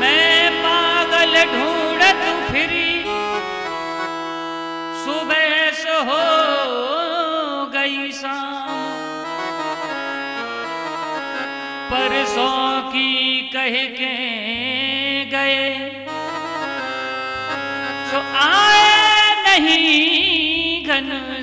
मैं पागल ढूंढत फिरी। सुबह से हो गई शाम। परसों की कह के गए। सो आए नहीं घन।